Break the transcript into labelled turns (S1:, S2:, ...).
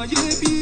S1: Lord, you